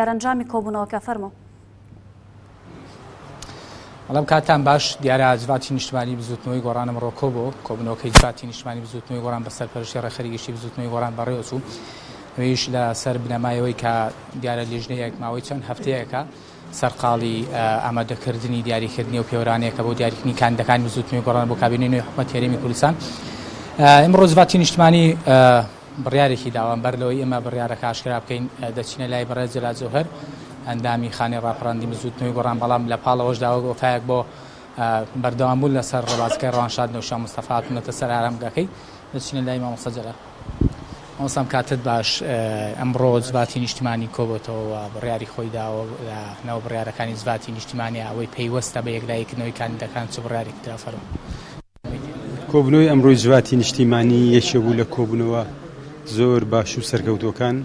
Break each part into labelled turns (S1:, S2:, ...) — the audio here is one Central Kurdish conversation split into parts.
S1: دەرەنجامی کۆبوونەوەکە فەرموو.
S2: بەڵێم کاتتان باش دیارە ئاجڤاتی نیشتمانی بزوتنەوەی گۆڕان ئەمڕۆ کۆبۆ کۆبنەوەکەی جڤاتی نیشتمانی بزوتنەوەی گۆڕان بەسەر پەرشی ڕێخەری گشتی بزوتنەوەی گۆڕان بەڕێوەچوو ویش لە سەر بنەمایەوەی کە دیارە لیژنەیەک ماوەی چەند هەفتەیەکە سەرقاڵی ئامادەکردنی دیاریکردنی و پێورانەیەکە بۆ دیاریکردنی کاندەکانی بزوتنەوەی گۆڕان بۆ کابینەی نوێی حکومەت هەرێمی کوردستان ئمڕۆ جڤاتی نیشتمانی بڕیارێکی داوە، بەر لەوەی ئێمە بڕیارەکە ئاشکرا بکەین دەچینە لای بەڕێز جەلال جەوهەر ئەندامی خانەی ڕاپەڕاندی بزووتنەوەی گۆڕان بەڵام لە پاڵەوەشدا وەک وەفایەک بۆ بەردەوام بوون لەسەر ڕێبازەکەی ڕەوانشاد نەوشیروان مستەفا هاتوونەتە سەر ئارامگەکەی دەچینە لای مامۆستا جەلال. مامۆستام کاتت باش ئەمڕۆ جڤاتی نیشتیمانی کۆبۆتەوە و بڕیاری خۆی داوە لە ناو بڕیارەکانی جڤاتی نیشتیمانیە ئەوەی پەیوەستە بە یەکلاییکردنەوەی کاندیدەکان چ بڕیارێکی درا
S3: فەرموو. کۆبوونەوەی ئەمڕۆی جڤاتی نیشتیمانی یەکێ بوو لە کۆبوونەوە زۆر باش و سەرکەوتوەکان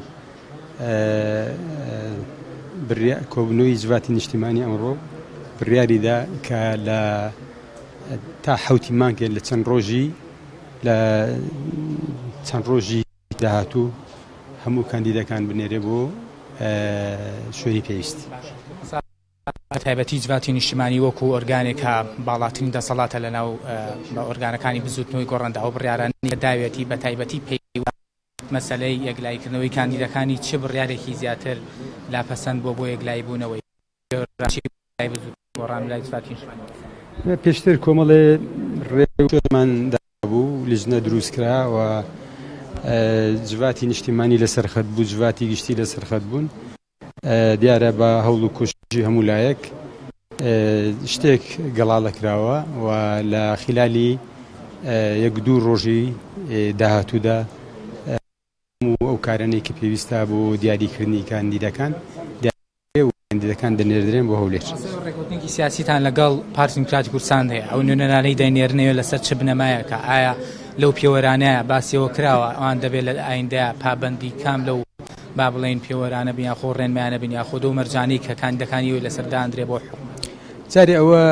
S3: کۆبنەوەی جڤاتی نیشتیمانی ئەمڕۆ بڕیاریدا کە لە تا حوتی مانگێ لە چەند ڕۆژی لە چەند ڕۆژی داهاتوو هەموو کاندیدەکان بنێرێ بۆ شوێنی پێویست.
S2: بە تایبەتی جڤاتی نیشتیمانی وەکو ئۆرگانێک کە باڵاترین دەسەڵاتە لە ناو ئۆرگانەکانی بزووتنەوەی گۆڕاندا، ئەو بڕیارانەی کە داویەتی بە تایبەتی پەیوەست بە مەسەلەی یەکلاییکردنەوەی کاندیدەکانی چ بڕیارێکی زیاتر لا پەسەند بووە بۆ یەکلاییبوونەوەی جیۆگرافی لای بزووتنەوەی گۆڕان و لای جڤاتی نیشتیمانی بەرزان.
S3: پێشتر کۆمەڵێ رێوشوێنمان دابوو، لیجنە دروستکرا و جڤاتی نیشتیمانی لەسەرخەت بوو، جڤاتی گشتی لەسەرخەت بوون، دیارە بە هەوڵ و کۆششی هەموو لایەک شتێک گەڵاڵە کراوە و لە خلالی یەک دوو ڕۆژی داهاتوودا ئەو کارانەی کە پێویستە بۆ دیاریکردنی کاندیدەکان کاندیدەکان دەنێردرێن بۆ هەولێر
S2: ڕێکوتنێکی سیاسیتان لەگەڵ پارتی دیموکراتی کوردستان هەیە ئەو نوێنەرانەی دەینێرنەوە لەسەر چ بنەمایەکە ئایا لەو پێوەرانەیە باسیەوە کراوە ئەوان دەبێت لە ئایندە پابەندی کام لەو با بڵێین پێوەرانە بن یاخۆ ڕێنمایانە بن یاخۆ دەو مەرجانەی کە کاندیدەکانی وی لەسەر دانرێ بۆ حکومەت.
S3: جارێ ئەوە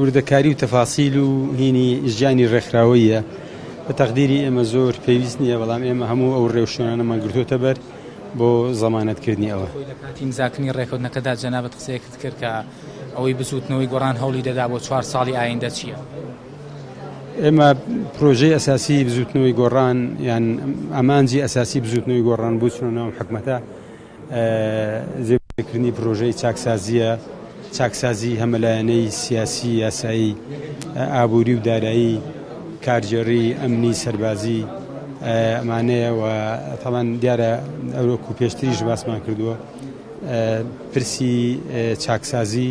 S3: وردەکاری و تەفاسیل و هینی ژیانی ڕێکخراوەییە بە تەقدیری ئێمە زۆر پێویست نییە، بەڵام ئێمە هەموو ئەو ڕێ و شوێنانەمان گرتۆتە بەر بۆ زەمانەتکردنی ئەوە.
S2: خۆی لە کاتی ئیمزاکردنی ڕێکەوتنەکەدا جەنابت قسەیەکت کرد کە ئەوەی بزووتنەوەی گۆڕان هەوڵی دەدا بۆ چوار ساڵی ئایندە چییە؟
S3: ئێمە پرۆژەی ئەساسی بزوتنەوەی گۆڕان یان ئەمانجی ئەساسی بزوتنەوەی گۆڕان بۆ چونە ناو حکومەتە زێکردنی پرۆژەی چاکسازیە چاکسازی هەمەلایەنەی سیاسی یاسایی ئابووری و دارایی کارجێڕی ئەمنی سەربازی ئەمانەیە و تاڵان دیارە ئەوەکو پێشتریش باسمان کردووە پرسی چاکسازی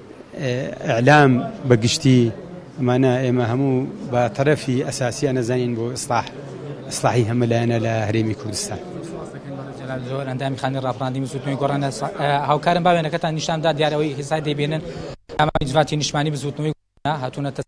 S3: ئیعلام بە گشتی ئەمانە ئێمە هەموو بە تەرەفی ئەساسیان نەزانین بۆ ئیسلاح ئیسلاحی هەمە لایەنە لە هەرێمی کوردستان.
S2: زۆر ئەندامی خانی ڕاپڕاندی مسوتنی گۆڕان هاوکارم باوێنەکەتان نیشاندا دیارەوەی هێستا دەبێنن ئەمانی جڤاتی نیشمانی بزوتنەوەی هاتوونەتە